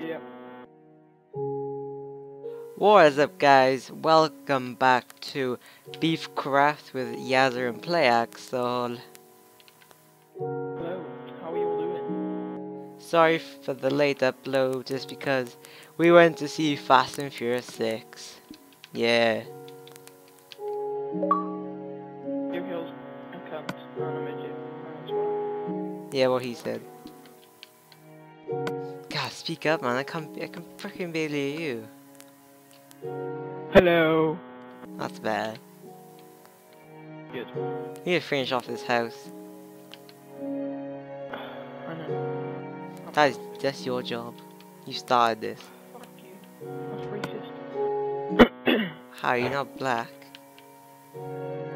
Yeah. What is up guys, welcome back to Beefcraft with Yazzer and Play Axle. Hello. How are you all doing? Sorry for the late upload just because we went to see Fast and Furious 6. Yeah. Your heels a cunt and a midget. That's why. Yeah, what he said. Speak up man, I can't, I can freaking barely hear you. Hello. That's bad. Good. We need to finish off this house. I know. That is, that's your job. You started this. Fuck you. That's racist. How, you're not black?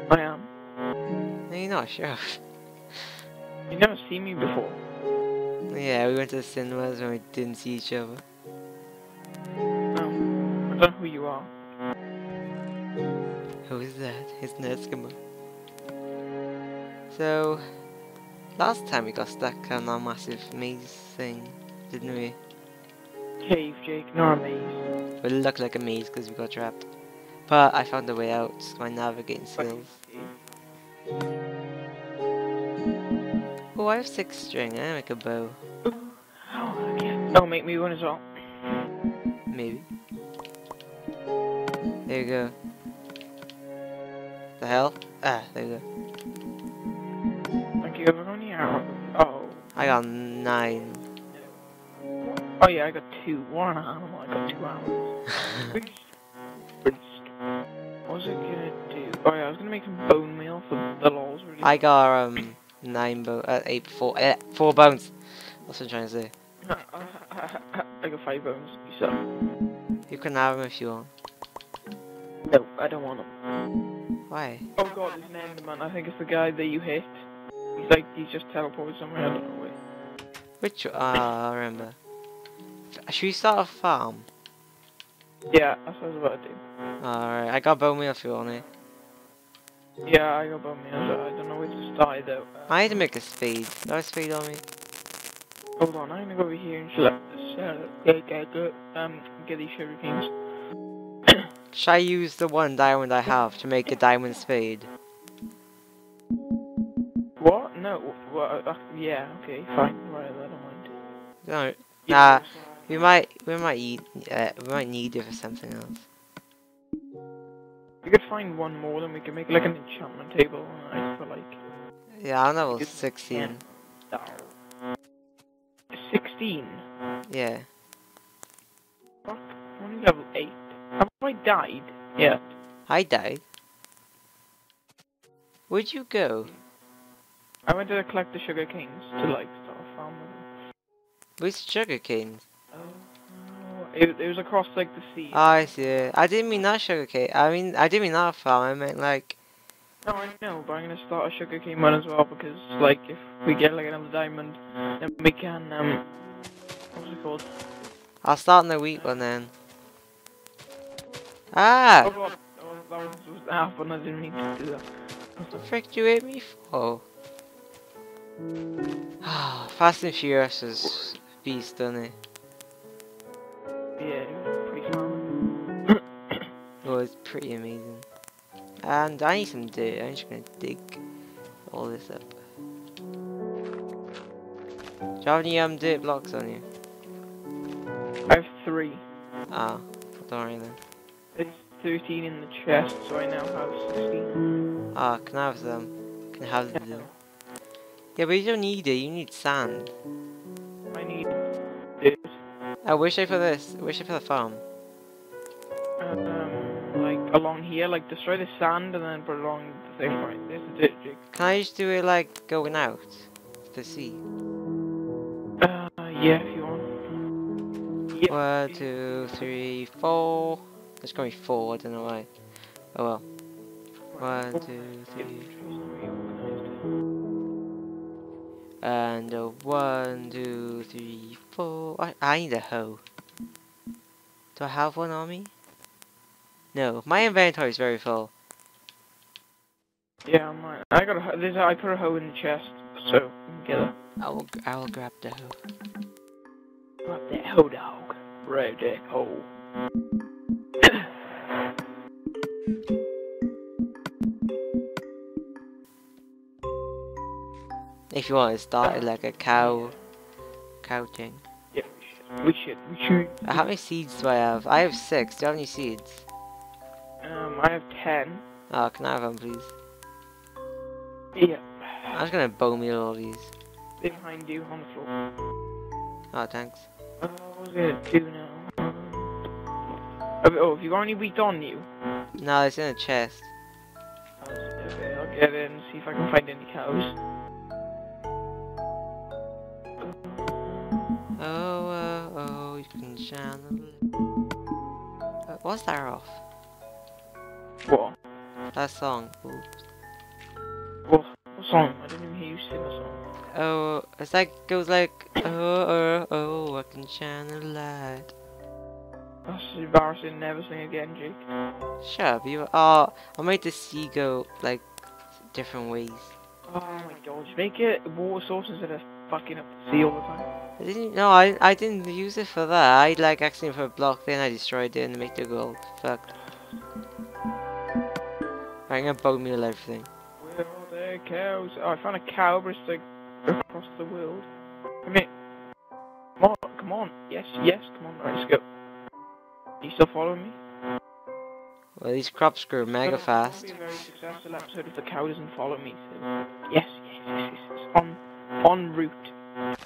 I am. No, you're not, sure. You never seen me before. Yeah, we went to the cinemas and we didn't see each other. No. I don't know who you are. Who is that? It's an Eskimo. So, last time we got stuck on our massive maze thing, didn't we? Cave, Jake, nor a maze. Well, it looked like a maze because we got trapped. But I found a way out, my navigating skills. Oh, I have six string, I make a bow. Yeah. Oh, make me one as well. Maybe. There you go. The hell? Ah, there you go. Thank you. I any arrows? Oh. I got nine. Oh yeah, I got two. One animal. I got two animals. What was it gonna do? Oh yeah, I was gonna make some bone meal for the lols. Really. I got um nine bo uh, eight four uh, four bones. That's what I'm trying to say. I got five bones. You. You can have them if you want. No, I don't want them. Why? Oh god, there's an enderman. I think it's the guy that you hit. He's like, he's just teleported somewhere. I don't know where. Which uh, I remember. Should we start a farm? Yeah, that's what I was about to do. Alright, I got bone meal if you want it. Yeah, I got bone meal. So I don't know where to start though. I need to make a speed. Do I spade on me? Hold on, I'm gonna go over here and select sell get get get um get these sugar canes. Should I use the one diamond I have to make a diamond spade? What? No. Well, uh, yeah. Okay. Fine. Right. I don't mind. No, Nah. we might we might eat uh, we might need it for something else. We could find one more, then we could make like an enchantment table. I feel like Yeah, I'm level It's- 16. Yeah. Fuck. I'm only level eight. Have I died? Yeah. I died. Where'd you go? I went to collect the sugar canes to like start a farm. Where's sugar cane? Oh. It, it was across like the sea. Oh, I see. I didn't mean that sugar cane. I mean, I didn't mean that farm. I meant like, No, I know, but I'm gonna start a sugar cane one as well because like if we get like another diamond, then we can um. What's it called? I'll start in the wheat one then. Ah! Oh god, oh, that was, the apple, and I didn't mean to do that. What the frick do you hit me for? Ah, Fast and Furious is beast, doesn't it? Yeah, it was pretty fun. It was pretty amazing. And I need some dirt. I'm just gonna dig all this up. Do you have any um dirt blocks on you? Ah, don't worry then. There's 13 in the chest, so I now have 16. Ah, can I have them? Can I have them? dirt? Yeah, but you don't need it. You need sand. I need dirt. I wish I for this. I wish I for the farm. Um, like along here, like destroy the sand and then put it along the thing. Right, This is dirt jig. Can I just do it like going out to the sea? Uh, yeah, if you want. Yeah. One, two, three, four. There's gonna be four. I don't know why. Oh well. One, two, three, and uh, one, two, three, four. I, I need a hoe. Do I have one on me? No, my inventory is very full. Yeah, mine. I got a. There's a, I put a hoe in the chest, so get it. I will, I will grab the hoe. Grab that hoe dog. Ready. Oh. If you want to start it like a cow, cow thing. yeah, we should. We should. We should. How many seeds do I have? I have six. Do you have any seeds? Um, I have ten. Oh, can I have them, please? Yeah. I'm just gonna bone meal all these. They're behind you on the floor. Oh, thanks. Uh, was I gonna do now? Um, oh, have you got any wheat on you? No, it's in a chest. Okay, I'll get in and see if I can find any cows. Oh, oh, oh, you can shine. Uh, what's that off? What? That song. Oops. What? What song? Oh, it's like goes like oh oh oh I can shine a light. Oh, That's embarrassing. Never sing again, Jake. Shut up, you. Oh, I made the sea go like different ways. Oh my god, just make it water source instead of fucking up the sea all the time. I didn't. No, I I didn't use it for that. I like accidentally put a block there and I destroyed it and made the gold. Fuck. I'm gonna bone meal everything. Where are there cows? Oh, I found a cow, but it's like Uh, across the world. Come here. Come on, come on. Yes, yes, come on. Alright, let's go. Are you still following me? Well, these crops grew mega Gonna- fast. Gonna be a very successful episode if the cow doesn't follow me. So. Yes, yes, yes, yes, yes. On, on route.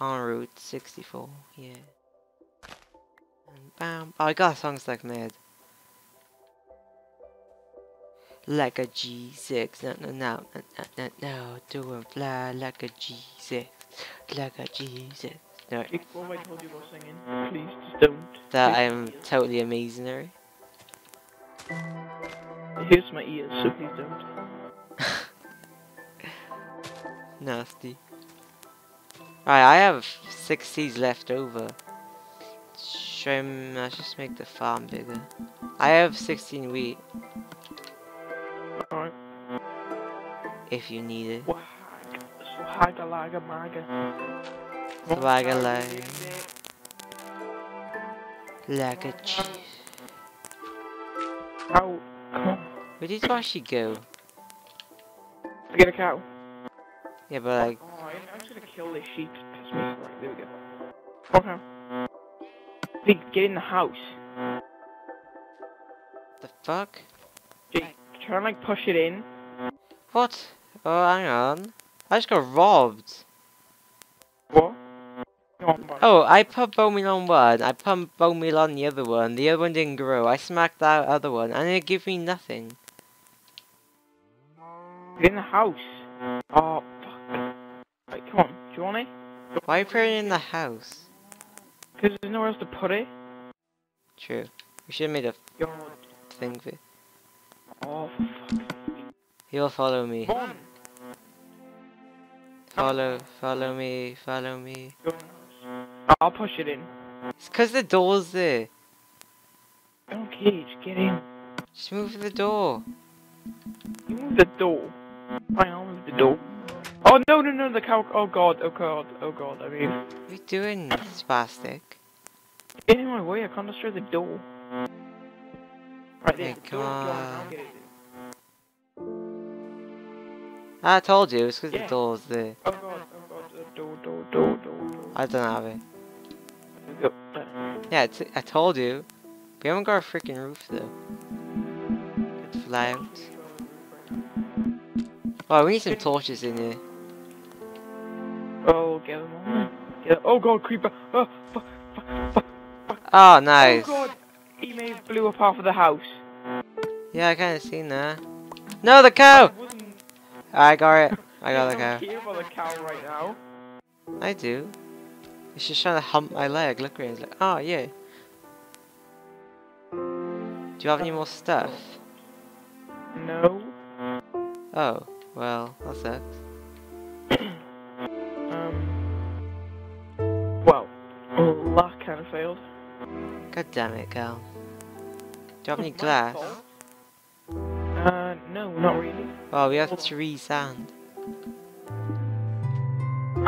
En route 64, yeah. And bam. Oh, I got a song stuck Like a G6, no, no, no, no, no, no, no, do and fly like a G6, like a G6. No, Jake, what I told you about singing? Please, just don't. that I am totally amazing. It hurts my ears, so please don't. Nasty. Right, I have six seeds left over. Shame, let's just make the farm bigger. I have 16 wheat, if you need it. Wahag. Swagga laga maga. Swagga laga. Like a cheese. Cow. Come on. Where did you actually go? To get a cow. Yeah, but like, Oh, I- I'm just gonna kill this sheep. Piss me. Right, there we go. Okay. Hey, get in the house. the fuck? Jake, try and like push it in. What? Oh, hang on. I just got robbed. What? Come on, bud. Oh, I put bone meal on one, I put bone meal on the other one, the other one didn't grow. I smacked that other one, and it gave me nothing. In the house. Oh, fuck. Right, come on. Do you want it? Why are you putting it in the house? Because there's nowhere else to put it. True. We should have made a God. thing for it. Oh, fuck. He'll follow me. Come on. Follow, follow me, follow me. Go in the house. I'll push it in. It's cause the door's there. Okay. Just get in. Just move the door. You move the door. Fine, I'll move the door. Oh, no, no, no, the cow. Oh, God. Oh, God. Oh, God. I mean, What are you doing, spastic? get in my way. I can't destroy the door. Right there. The come on. I told you, it's cause Yeah. the door's there. Oh, God. Oh, God. Uh, door, door, door, door, door. I don't have it. There we go. There. Yeah, it's, I told you. We haven't got a freaking roof though. Could fly out. Oh, we need some torches in here. Oh, get them on. Get Oh, God. Creeper. Oh, fuck. Fuck. Fuck. Oh, nice. Oh, God. He may have blew up half of the house. Yeah, I kinda seen that. No, the cow! I got it. I got the cow. care about the cow right now. I do. It's just trying to hump my leg. Look at it. It's like, oh, yeah. Do you have any more stuff? No. Oh, well, that sucks. Um. Well, that kind of failed. God damn it, Cal. Do you have any glass? Not really. Oh, we have three sand.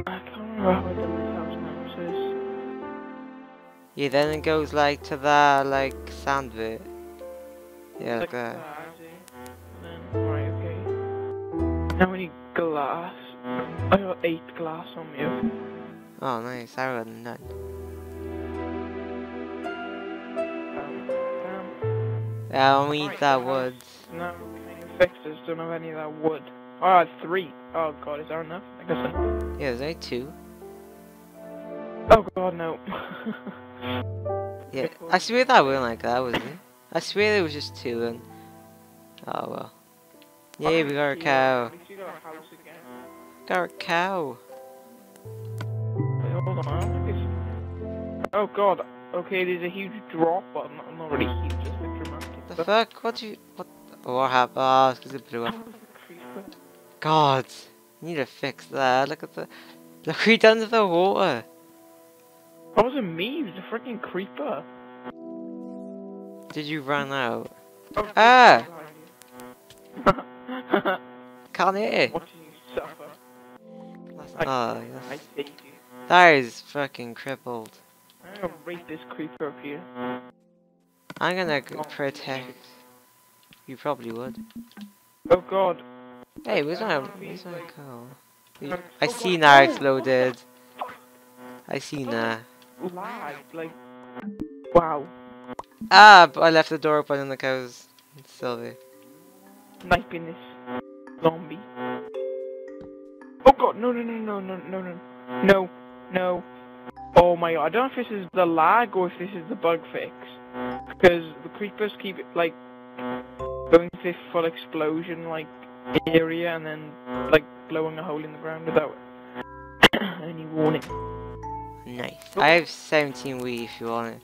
I can't remember how I done this house now. So it's Yeah, then it goes like to that like sand bit. Yeah, like, like that. that, I. Then, right, okay. Now we need glass. I got eight glass on me. Oh, nice. I got none. Um, um, Yeah, we need Alright, that wood. No, can you fix this? Don't have any of that wood. Ah, oh, I had three. Oh god, is that enough? I guess so. Yeah, is that two. Oh god, no. Yeah, I swear that wasn't like that, was it? I swear there was just two and... Oh well. Yeah, we got a cow. At least you got a house again. Got a cow. Wait, hold on. It's... Oh god. Okay, there's a huge drop, but not, not really huge, just a dramatic. The fuck? What do you... What... What happened? Oh, it's it blew up. God. Need to fix that. Look at the... Look he done to the water. That wasn't me, it was a freaking creeper. Did you run out? Oh, Ah! what Can't it. you suffer? That's- I- Oh, I yes. hate you. That is fucking crippled. I'm gonna rape this creeper up here. I'm gonna g- protect. You probably would. Oh god. Hey, where's my, I where's my? Um, I oh see now no! exploded. I see now. Lag, like. Wow. Ah, but I left the door open and the cow's still there. Sniping this zombie. Oh god, no, no, no, no, no, no, no. No, no. Oh my god, I don't know if this is the lag or if this is the bug fix. Because the creepers keep, it like, going to this full explosion, like, area and then, like, blowing a hole in the ground without any warning. Nice. Oh. I have 17 wheat if you want it.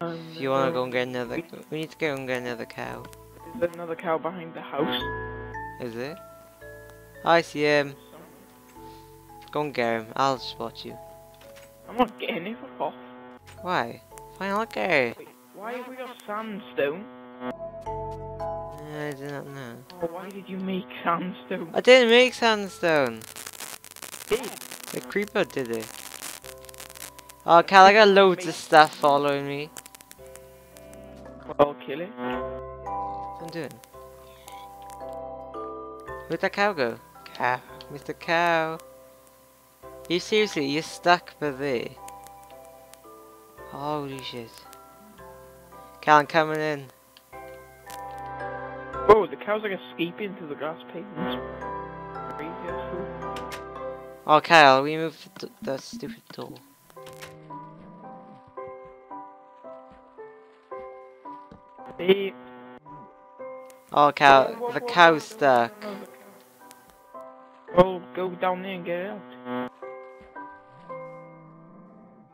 Um, If you want to go and get another, we need to go and get another cow. Is there another cow behind the house. Is it? I see him. Go and get him. I'll spot you. I'm not getting it, fuck off. Why? Fine, I'll get her. Why have we got sandstone? I do not know. Oh, why did you make sandstone? I didn't make sandstone. Did? The creeper did it. Oh, Cal, I got loads of stuff following me. Well, kill it. What I'm doing? Where'd that cow go? Cow. Mr. Cow. You seriously, you're stuck by there. Holy shit. Cal, I'm coming in. Whoa, the cow's like escaping through the glass panes. Crazy as fool. Oh, Kyle, we moved the stupid door. Hey. Oh, cow, whoa, the whoa, cow's stuck. no, the cow- Well, go down there and get it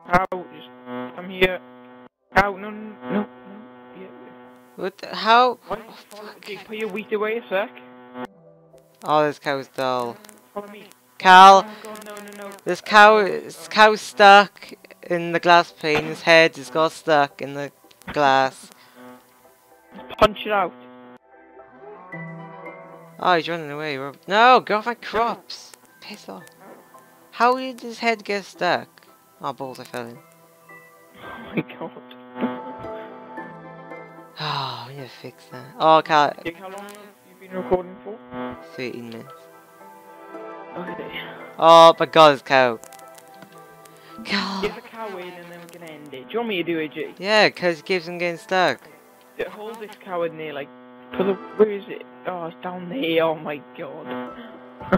out. What? The, how? What? Fuck. Okay, put your wheat away a sec. Oh, this cow's dull. Follow me. Cal, Oh no, no, no. this cow, this cow's stuck in the glass pane. His head is got stuck in the glass. Punch it out. Oh, he's running away. No, get off my crops. Piss off. How did his head get stuck? Oh, balls, I fell in. Oh my god. To fix that. Oh, Cal, Jake, how long have you been recording for? 13 minutes. Okay. Oh, my god, this cow. Cal. Get the cow in and then we're gonna end it. Do you want me to do it, Jake? Yeah, because it keeps him getting stuck. Yeah, hold this cow in there, like, put the, where is it? Oh, it's down there, oh my god.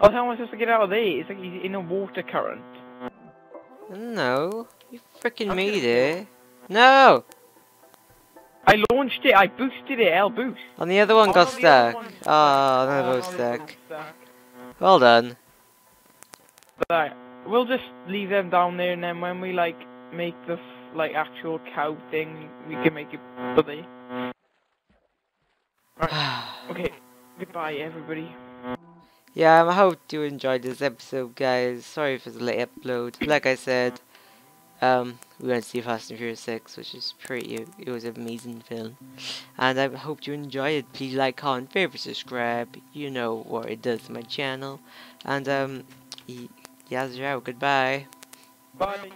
oh, how am I supposed to get out of there? It's like he's in a water current. No, you freaking I'm made it. No! I launched it, I boosted it, L boost. And the other one Oh, got the other stuck. one's Oh, they're Oh, stuck. stuck. Well done. Right, we'll just leave them down there and then when we, like, make the, like, actual cow thing, we can make it for the... Okay, goodbye everybody. yeah, I hope you enjoyed this episode, guys. Sorry for the late upload. Like I said, um, we went to see Fast and Furious 6, which is pretty, it was an amazing film. And I hope you enjoy it. Please like, comment, favorite, subscribe. You know what it does to my channel. And, um, y- Yazio, goodbye. Bye.